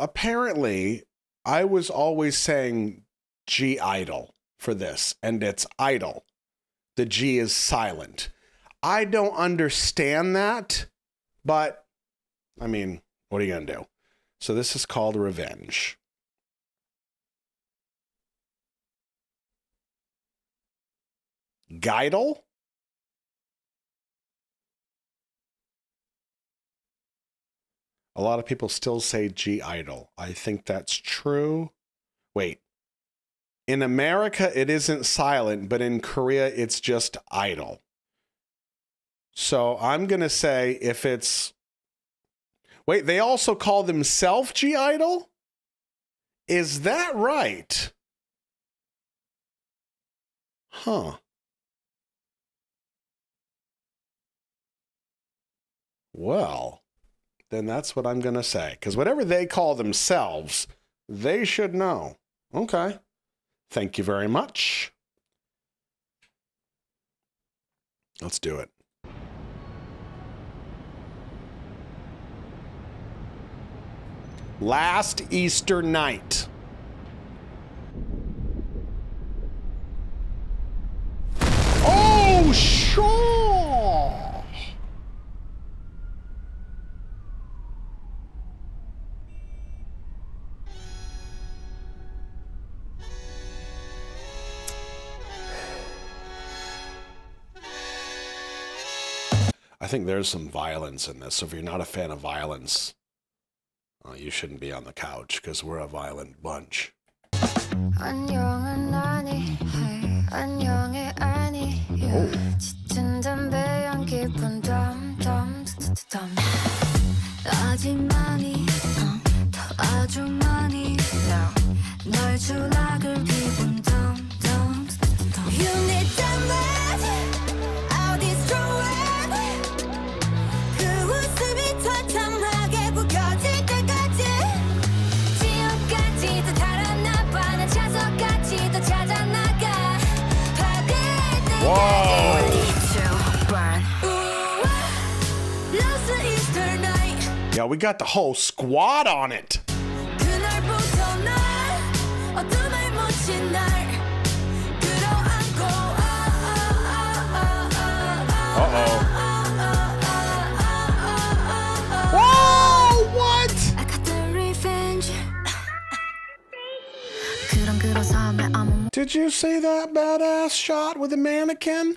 apparently I was always saying G idol for this, and it's idol. The G is silent. I don't understand that, but I mean, what are you going to do? So this is called revenge. Geidel? A lot of people still say G idol. I think that's true. Wait. In America, it isn't silent, but in Korea, it's just idol. So I'm going to say if it's. Wait, they also call themselves G idol? Is that right? Huh. Well, then that's what I'm going to say. Because whatever they call themselves, they should know. Okay. Thank you very much. Let's do it. Last Easter night. Think there's some violence in this. So if you're not a fan of violence, uh, you shouldn't be on the couch because we're a violent bunch. 안 we got the whole squad on it. Uh-oh. Whoa! What? Did you see that badass shot with a mannequin?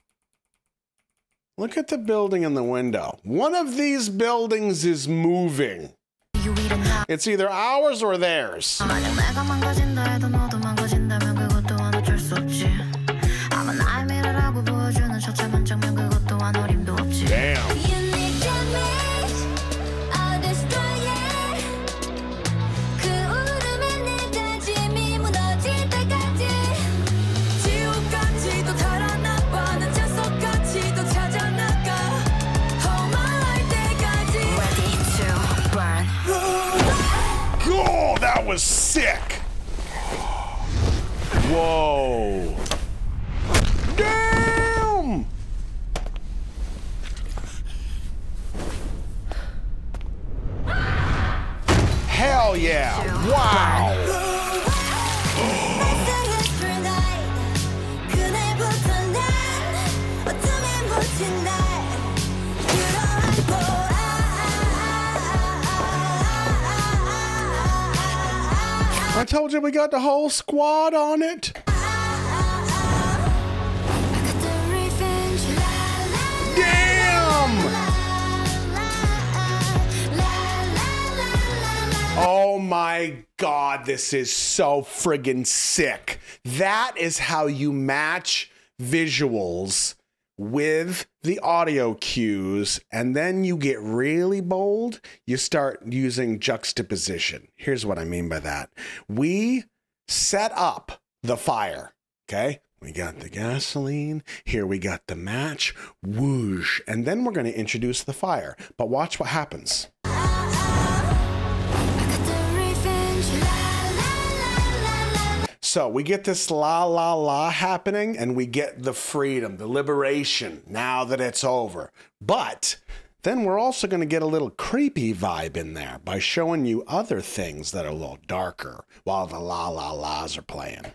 Look at the building in the window. One of these buildings is moving. It's either ours or theirs. Whoa. Told you we got the whole squad on it. Damn. Oh my god, this is so friggin' sick. That is how you match visuals with the audio cues, and then you get really bold, you start using juxtaposition. Here's what I mean by that we set up the fire, okay? We got the gasoline. Here we got the match. Whoosh. And then we're going to introduce the fire. But watch what happens. So we get this la la la happening and we get the freedom, the liberation now that it's over. But then we're also going to get a little creepy vibe in there by showing you other things that are a little darker while the la la la's are playing.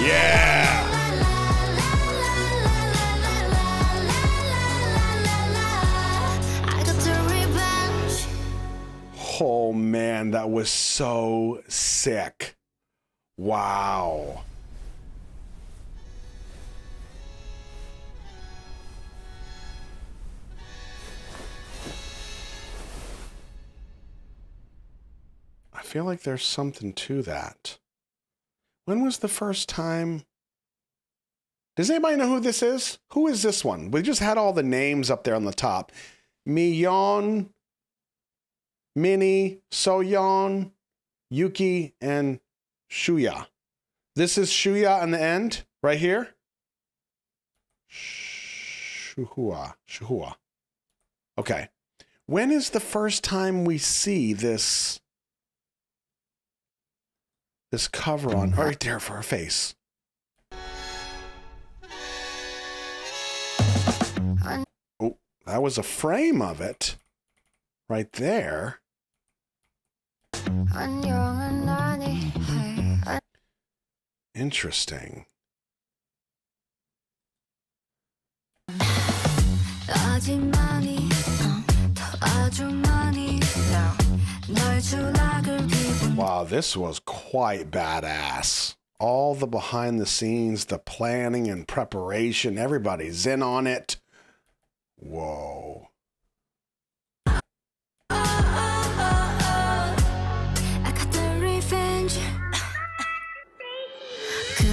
Yeah. Oh man, that was so sick. Wow. I feel like there's something to that. When was the first time? Does anybody know who this is? Who is this one? We just had all the names up there on the top. Miyeon, Minnie, Soyeon, Yuki, and Shuya. This is Shuya on the end, right here. Shuhua. Shuhua. Okay. When is the first time we see this this cover on mm-hmm. right there for her face? Oh, that was a frame of it right there. Interesting. Wow, this was quite badass. All the behind the scenes, the planning and preparation, everybody's in on it. Whoa.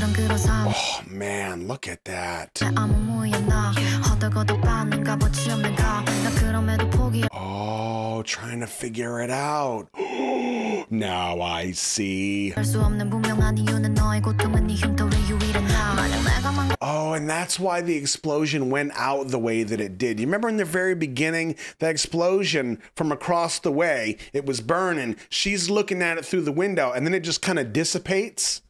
Oh man, look at that. Oh, trying to figure it out. now I see. Oh, and that's why the explosion went out the way that it did. You remember in the very beginning, that explosion from across the way, it was burning. She's looking at it through the window, and then it just kind of dissipates.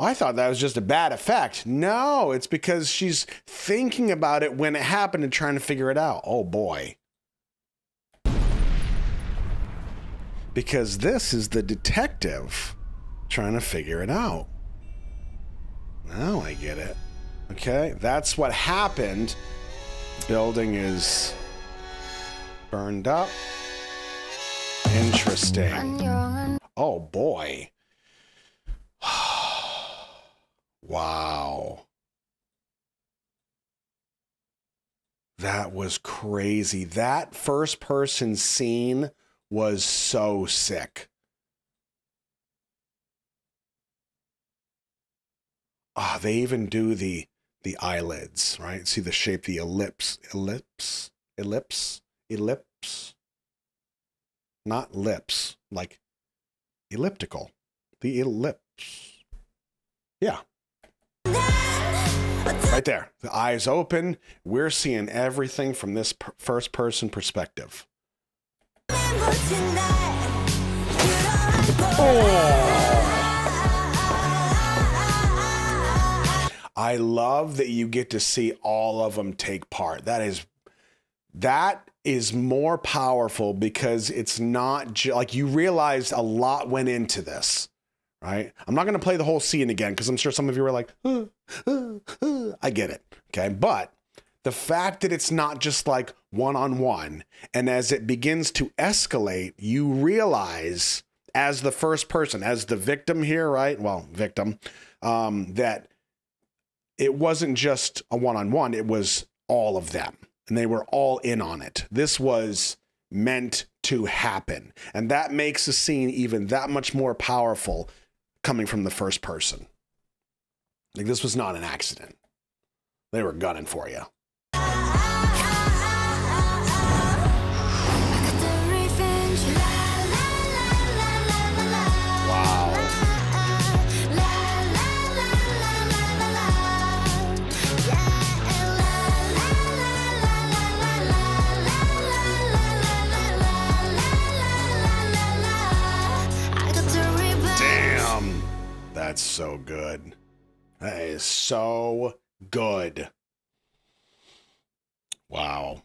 I thought that was just a bad effect. No, it's because she's thinking about it when it happened and trying to figure it out. Oh boy. Because this is the detective trying to figure it out. Now I get it. Okay, that's what happened. Building is burned up. Interesting. Oh boy. Wow. That was crazy. That first person scene was so sick. Ah, oh, they even do the the eyelids, right? See the shape, the ellipse, ellipse, ellipse, ellipse. Not lips, like elliptical. The ellipse. Yeah, Right there. The eyes open. We're seeing everything from this per- first person perspective. Oh. I love that you get to see all of them take part. That is that is more powerful because it's not like you realized a lot went into this right? I'm not going to play the whole scene again because I'm sure some of you are like, uh, uh, uh. I get it. Okay. But the fact that it's not just like one on one, and as it begins to escalate, you realize as the first person, as the victim here, right? Well, victim, um, that it wasn't just a one on one, it was all of them. And they were all in on it. This was meant to happen. And that makes the scene even that much more powerful coming from the first person. Like this was not an accident. They were gunning for you. Good. That is so good. Wow.